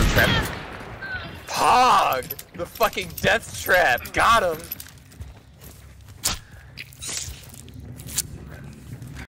trap. Pog! The fucking death trap! Got him!